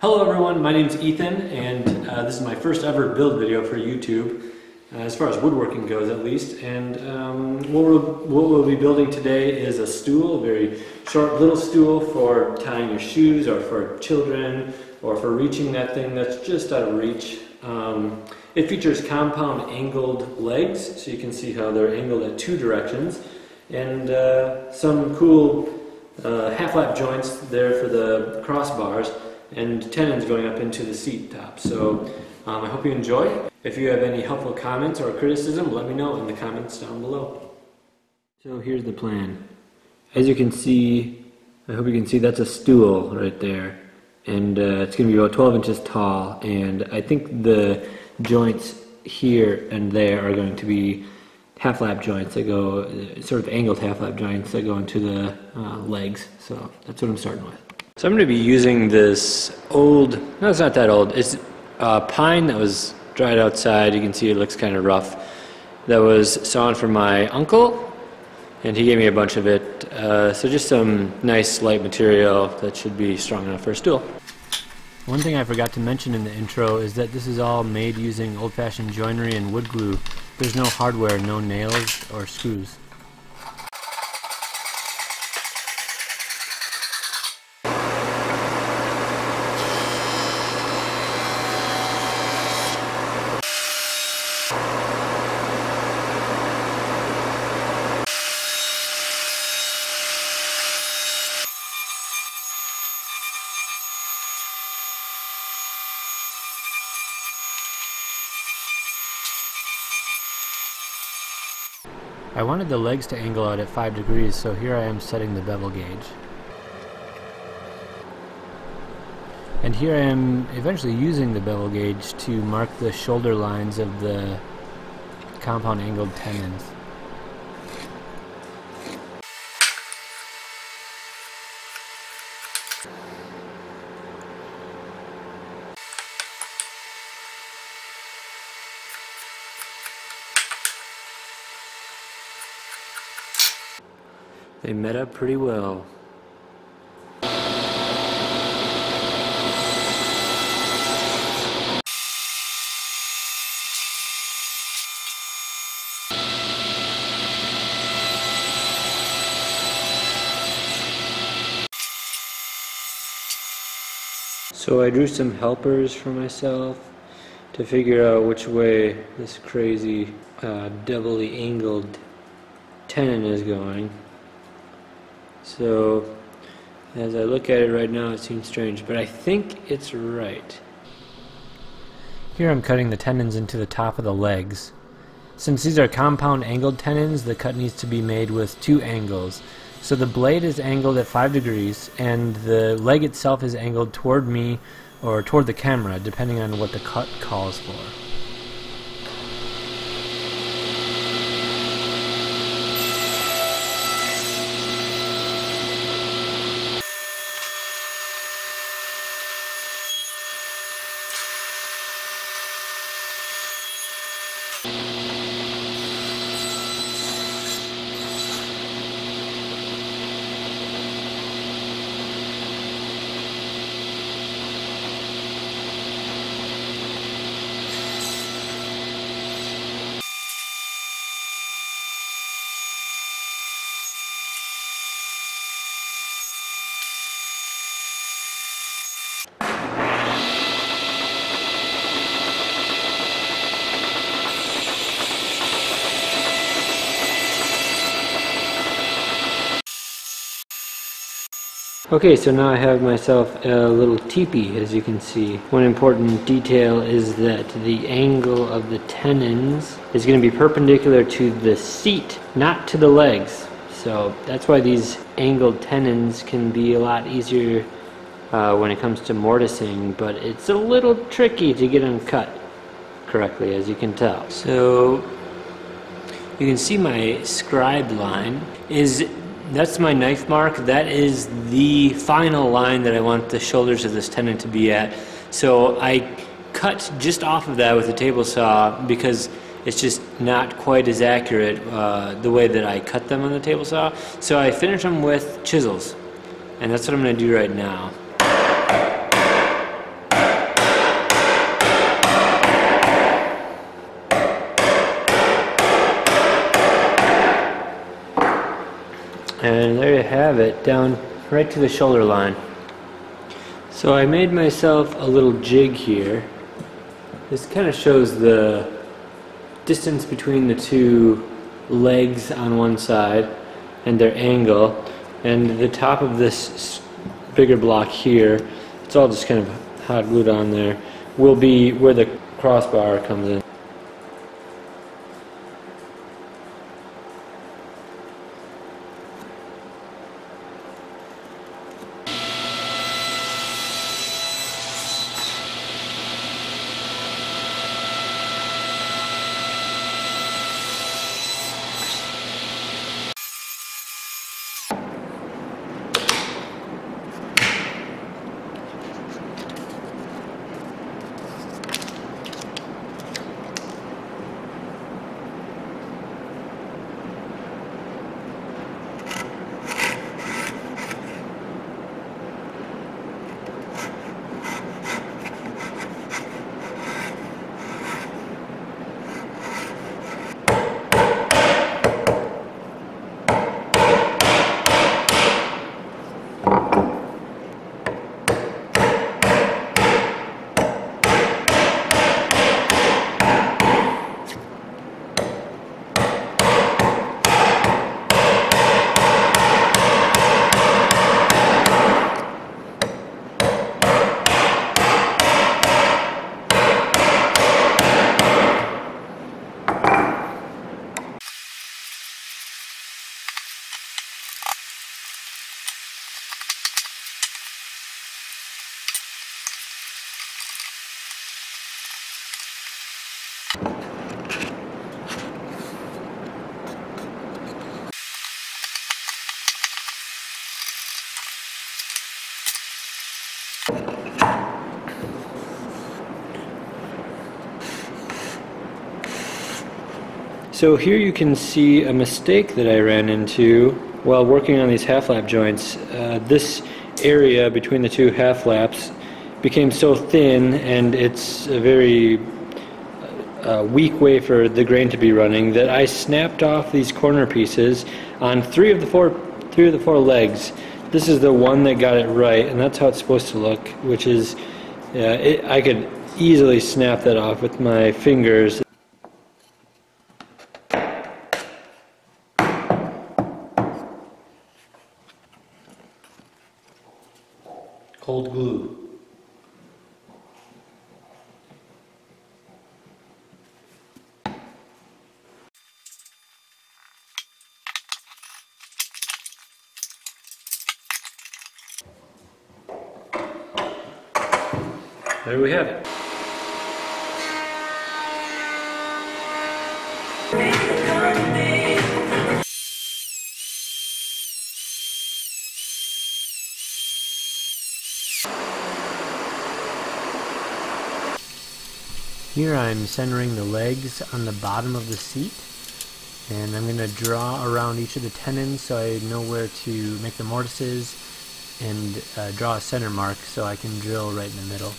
Hello everyone, my name is Ethan and uh, this is my first ever build video for YouTube, uh, as far as woodworking goes at least. And um, what, we'll, what we'll be building today is a stool, a very short little stool for tying your shoes or for children or for reaching that thing that's just out of reach. Um, it features compound angled legs, so you can see how they're angled at two directions, and uh, some cool uh, half-lap joints there for the crossbars and tenons going up into the seat top. So um, I hope you enjoy. If you have any helpful comments or criticism, let me know in the comments down below. So here's the plan. As you can see, I hope you can see that's a stool right there. And uh, it's going to be about 12 inches tall. And I think the joints here and there are going to be half lap joints that go, sort of angled half lap joints that go into the uh, legs. So that's what I'm starting with. So I'm going to be using this old, no it's not that old, it's uh, pine that was dried outside, you can see it looks kind of rough, that was sawn from my uncle, and he gave me a bunch of it, uh, so just some nice light material that should be strong enough for a stool. One thing I forgot to mention in the intro is that this is all made using old-fashioned joinery and wood glue. There's no hardware, no nails or screws. I wanted the legs to angle out at 5 degrees, so here I am setting the bevel gauge. And here I am eventually using the bevel gauge to mark the shoulder lines of the compound angled tenons. They met up pretty well. So I drew some helpers for myself to figure out which way this crazy uh, doubly angled tenon is going. So as I look at it right now it seems strange, but I think it's right. Here I'm cutting the tenons into the top of the legs. Since these are compound angled tenons, the cut needs to be made with two angles. So the blade is angled at 5 degrees and the leg itself is angled toward me or toward the camera depending on what the cut calls for. Okay, so now I have myself a little teepee, as you can see. One important detail is that the angle of the tenons is going to be perpendicular to the seat, not to the legs. So that's why these angled tenons can be a lot easier uh, when it comes to mortising, but it's a little tricky to get them cut correctly, as you can tell. So you can see my scribe line is that's my knife mark. That is the final line that I want the shoulders of this tenon to be at. So I cut just off of that with a table saw because it's just not quite as accurate uh, the way that I cut them on the table saw. So I finish them with chisels. And that's what I'm going to do right now. And there you have it, down right to the shoulder line. So I made myself a little jig here. This kind of shows the distance between the two legs on one side and their angle. And the top of this bigger block here, it's all just kind of hot glued on there, will be where the crossbar comes in. So here you can see a mistake that I ran into while working on these half lap joints. Uh, this area between the two half laps became so thin and it's a very uh, weak way for the grain to be running that I snapped off these corner pieces on three of the four three of the four legs. This is the one that got it right and that's how it's supposed to look which is uh, it, I could easily snap that off with my fingers cold glue. There we have it. Here I'm centering the legs on the bottom of the seat and I'm going to draw around each of the tenons so I know where to make the mortises and uh, draw a center mark so I can drill right in the middle.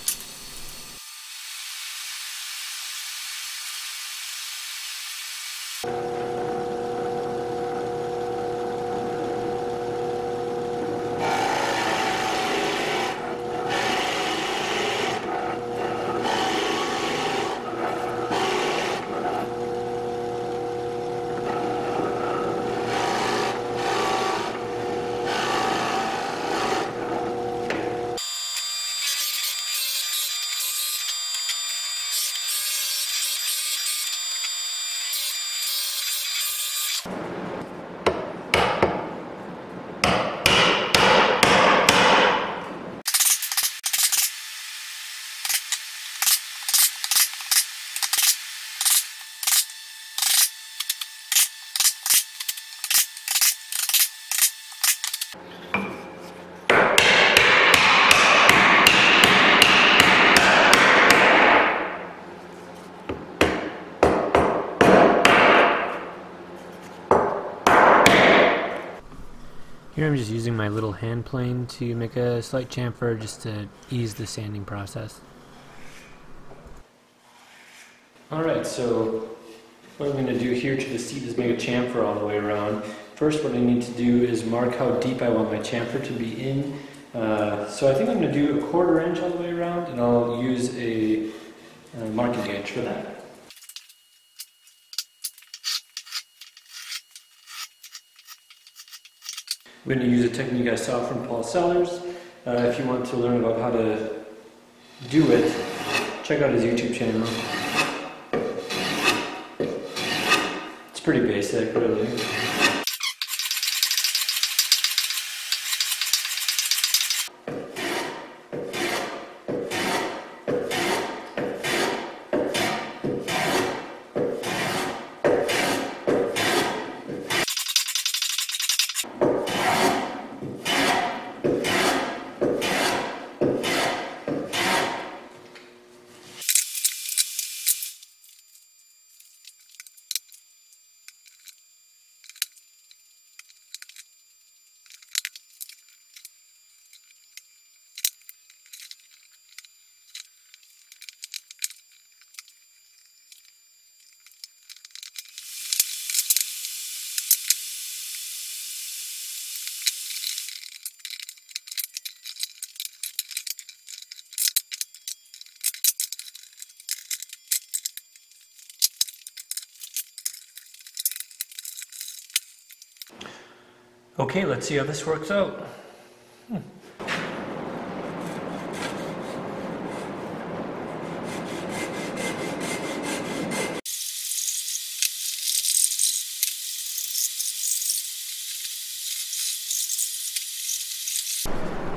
Here I'm just using my little hand plane to make a slight chamfer just to ease the sanding process. Alright, so what I'm going to do here to the seat is make a chamfer all the way around. first what I need to do is mark how deep I want my chamfer to be in. Uh, so I think I'm going to do a quarter inch all the way around and I'll use a, a marking gauge for that. We're going to use a technique I saw from Paul Sellers. Uh, if you want to learn about how to do it, check out his YouTube channel. It's pretty basic, really. Okay, let's see how this works out. Hmm.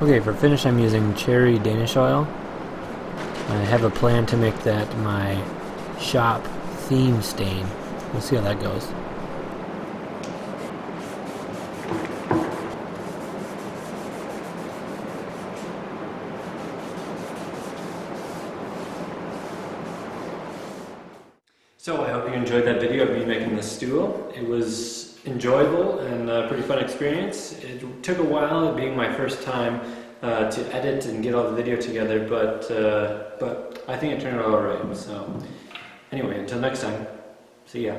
Okay, for finish I'm using cherry Danish oil. I have a plan to make that my shop theme stain. We'll see how that goes. So I hope you enjoyed that video of me making the stool. It was enjoyable and a pretty fun experience. It took a while, being my first time, uh, to edit and get all the video together, but uh, but I think it turned out alright. So anyway, until next time, see ya.